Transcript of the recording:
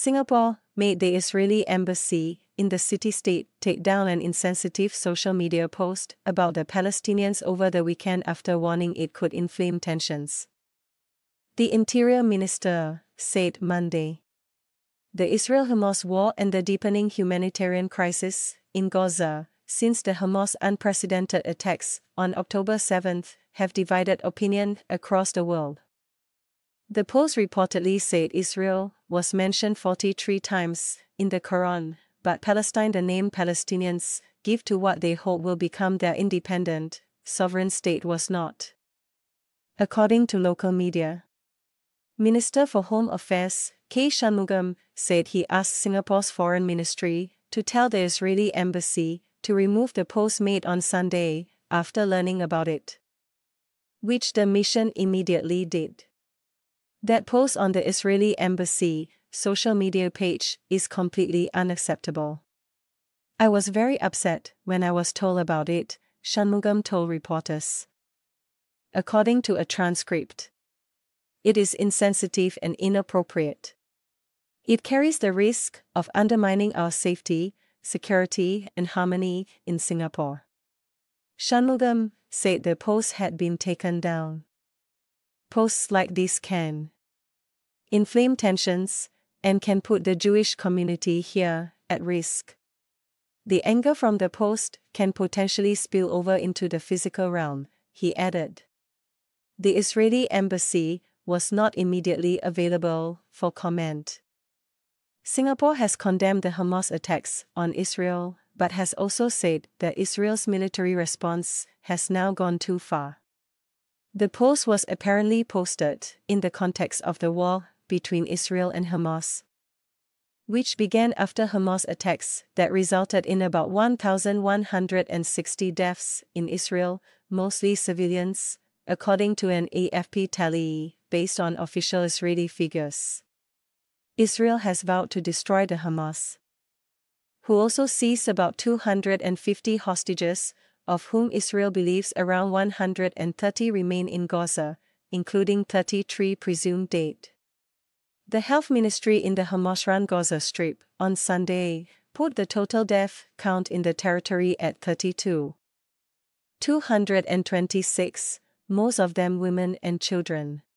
Singapore made the Israeli embassy in the city state take down an insensitive social media post about the Palestinians over the weekend after warning it could inflame tensions. The Interior Minister said Monday. The Israel Hamas war and the deepening humanitarian crisis in Gaza since the Hamas unprecedented attacks on October 7 have divided opinion across the world. The Post reportedly said Israel was mentioned 43 times in the Quran, but Palestine, the name Palestinians, give to what they hope will become their independent, sovereign state, was not. According to local media, Minister for Home Affairs, K. Shanmugam, said he asked Singapore's foreign ministry to tell the Israeli embassy to remove the post made on Sunday after learning about it. Which the mission immediately did. That post on the Israeli embassy social media page is completely unacceptable. I was very upset when I was told about it, Shanmugam told reporters. According to a transcript, it is insensitive and inappropriate. It carries the risk of undermining our safety, security, and harmony in Singapore. Shanmugam said the post had been taken down. Posts like this can inflame tensions and can put the Jewish community here at risk. The anger from the post can potentially spill over into the physical realm, he added. The Israeli embassy was not immediately available for comment. Singapore has condemned the Hamas attacks on Israel, but has also said that Israel's military response has now gone too far. The post was apparently posted in the context of the war between Israel and Hamas, which began after Hamas attacks that resulted in about 1,160 deaths in Israel, mostly civilians, according to an AFP tally based on official Israeli figures. Israel has vowed to destroy the Hamas, who also seized about 250 hostages, of whom Israel believes around 130 remain in Gaza, including 33 presumed dead. The health ministry in the Hamas run Gaza Strip, on Sunday, put the total death count in the territory at 32. 226, most of them women and children.